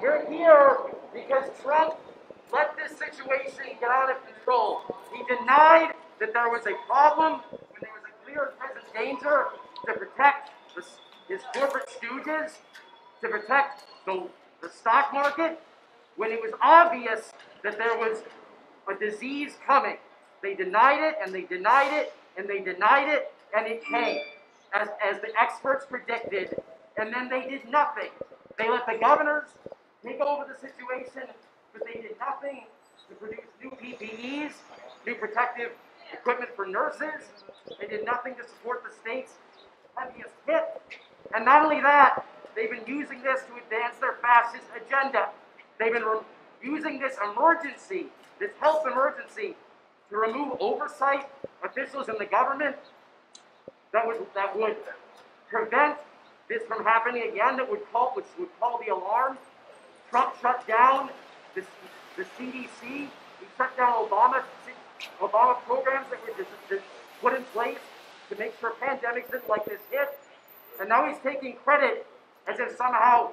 We're here because Trump let this situation get out of control. He denied that there was a problem when there was a clear and present danger to protect the, his corporate stooges, to protect the, the stock market, when it was obvious that there was a disease coming. They denied it and they denied it and they denied it and it came, as, as the experts predicted, and then they did nothing. They let the governors take over the situation, but they did nothing to produce new PPEs, new protective equipment for nurses. They did nothing to support the state's heaviest hit. And not only that, they've been using this to advance their fascist agenda. They've been using this emergency, this health emergency, to remove oversight officials in the government that would that would prevent this from happening again. That would call which would call the alarm. Trump shut down the, the CDC. He shut down Obama Obama programs that were just, just put in place to make sure pandemics didn't like this hit. And now he's taking credit as if somehow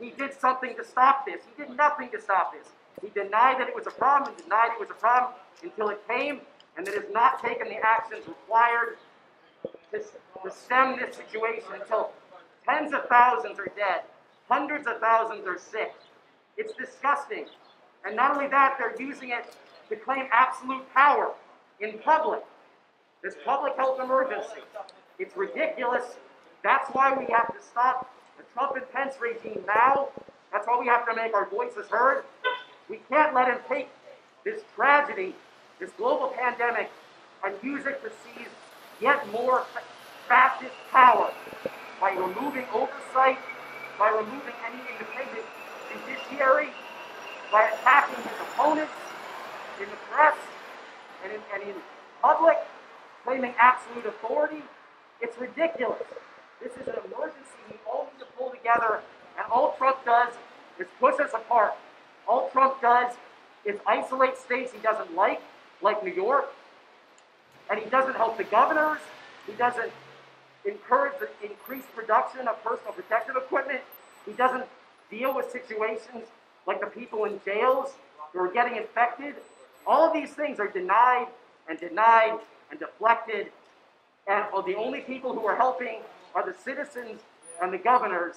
he did something to stop this. He did nothing to stop this. He denied that it was a problem and denied it was a problem until it came, and that has not taken the actions required to, to stem this situation until tens of thousands are dead, hundreds of thousands are sick. It's disgusting. And not only that, they're using it to claim absolute power in public. This public health emergency. It's ridiculous. That's why we have to stop the Trump and Pence regime now. That's why we have to make our voices heard. We can't let him take this tragedy, this global pandemic, and use it to seize yet more fascist power by removing oversight, by removing any independent judiciary, by attacking his opponents in the press and in, and in public, claiming absolute authority. It's ridiculous. This is an emergency. We all need to pull together, and all Trump does is push us apart. All Trump does is isolate states he doesn't like, like New York, and he doesn't help the governors. He doesn't encourage the increased production of personal protective equipment. He doesn't deal with situations like the people in jails who are getting infected. All of these things are denied and denied and deflected. And oh, the only people who are helping are the citizens and the governors.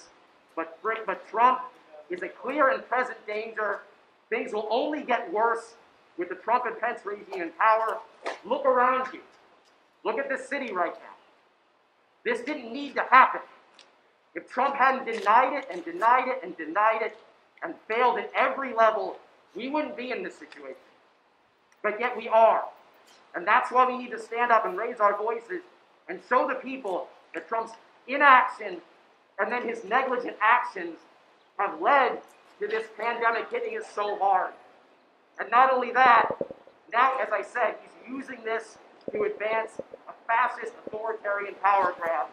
But, but Trump is a clear and present danger. Things will only get worse with the Trump and Pence regime in power. Look around you. Look at this city right now. This didn't need to happen. If Trump hadn't denied it and denied it and denied it and failed at every level, we wouldn't be in this situation. But yet we are. And that's why we need to stand up and raise our voices and show the people that Trump's inaction and then his negligent actions have led to this pandemic hitting us so hard. And not only that, now, as I said, he's using this to advance a fascist authoritarian power grab.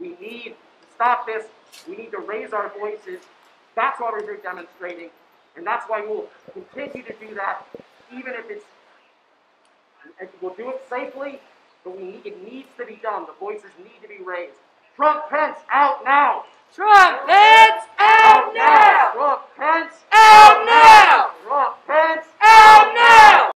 We need to stop this. We need to raise our voices. That's why we're here demonstrating. And that's why we'll continue to do that, even if it's, we'll do it safely, but we need, it needs to be done. The voices need to be raised. Trump Pence out now. Trump Pence out now. Trump Pence now.